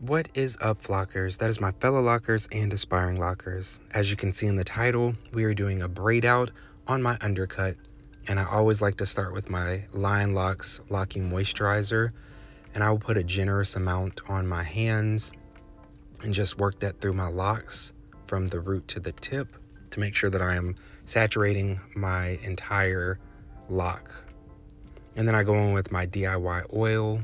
What is up, locers? That is my fellow locers and aspiring locers. As you can see in the title, we are doing a braid out on my undercut, and I always like to start with my Lion Locks Locking Moisturizer, and I will put a generous amount on my hands and just work that through my locks from the root to the tip to make sure that I am saturating my entire lock. And then I go in with my DIY oil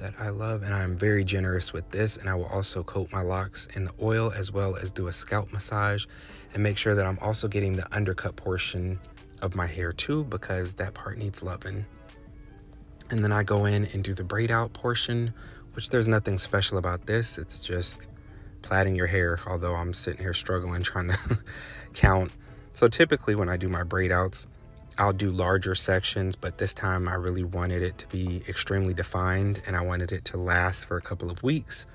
that I love and I'm very generous with this and I will also coat my locks in the oil as well as do a scalp massage and make sure that I'm also getting the undercut portion of my hair too because that part needs loving. And then I go in and do the braid out portion, which there's nothing special about this. It's just plaiting your hair, although I'm sitting here struggling trying to count. So typically when I do my braid outs, I'll do larger sections, but this time I really wanted it to be extremely defined and I wanted it to last for a couple of weeks.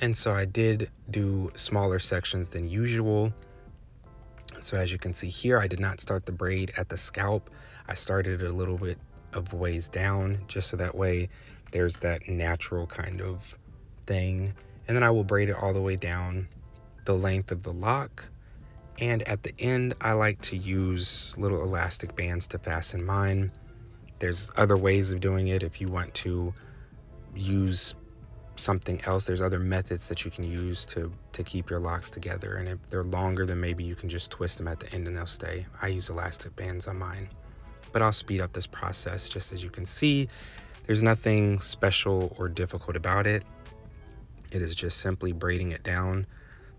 And so I did do smaller sections than usual. So as you can see here, I did not start the braid at the scalp. I started a little bit of ways down just so that way there's that natural kind of thing. And then I will braid it all the way down the length of the lock and at the end, I like to use little elastic bands to fasten mine. There's other ways of doing it if you want to use something else. There's other methods that you can use to, to keep your locks together. And if they're longer, then maybe you can just twist them at the end and they'll stay. I use elastic bands on mine. But I'll speed up this process just as you can see. There's nothing special or difficult about it. It is just simply braiding it down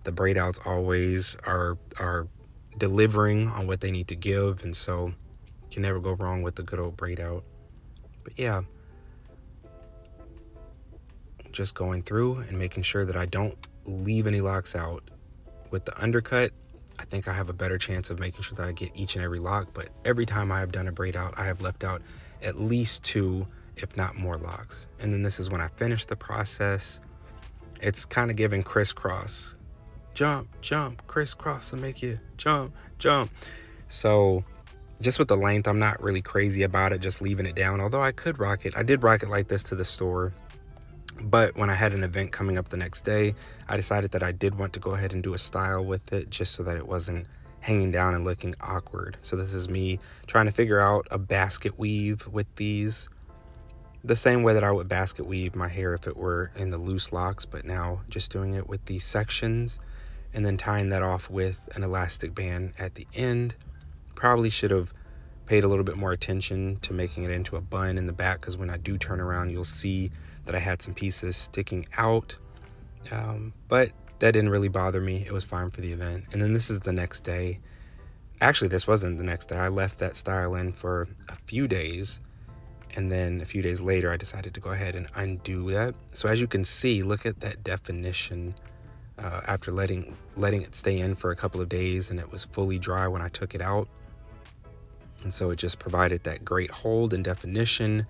the braid outs always are are delivering on what they need to give and so can never go wrong with the good old braid out but yeah just going through and making sure that I don't leave any locks out. With the undercut I think I have a better chance of making sure that I get each and every lock but every time I have done a braid out I have left out at least two if not more locks. And then this is when I finish the process. It's kind of giving crisscross jump, jump, crisscross and make you jump, jump. So just with the length, I'm not really crazy about it, just leaving it down. Although I could rock it. I did rock it like this to the store. But when I had an event coming up the next day, I decided that I did want to go ahead and do a style with it just so that it wasn't hanging down and looking awkward. So this is me trying to figure out a basket weave with these. The same way that I would basket weave my hair if it were in the loose locks, but now just doing it with these sections and then tying that off with an elastic band at the end. Probably should have paid a little bit more attention to making it into a bun in the back because when I do turn around, you'll see that I had some pieces sticking out. Um, but that didn't really bother me. It was fine for the event. And then this is the next day. Actually, this wasn't the next day. I left that style in for a few days. And then a few days later, I decided to go ahead and undo that. So as you can see, look at that definition uh, after letting letting it stay in for a couple of days and it was fully dry when I took it out. And so it just provided that great hold and definition.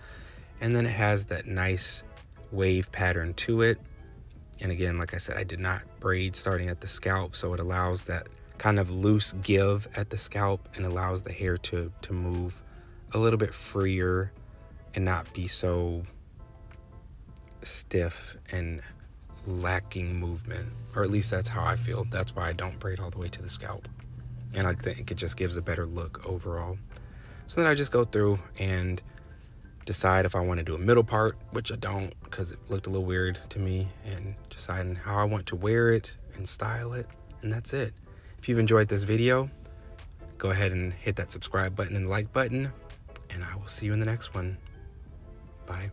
And then it has that nice wave pattern to it. And again, like I said, I did not braid starting at the scalp, so it allows that kind of loose give at the scalp and allows the hair to, to move a little bit freer and not be so stiff and lacking movement, or at least that's how I feel. That's why I don't braid all the way to the scalp. And I think it just gives a better look overall. So then I just go through and decide if I want to do a middle part, which I don't because it looked a little weird to me, and deciding how I want to wear it and style it. And that's it. If you've enjoyed this video, go ahead and hit that subscribe button and like button, and I will see you in the next one. Bye.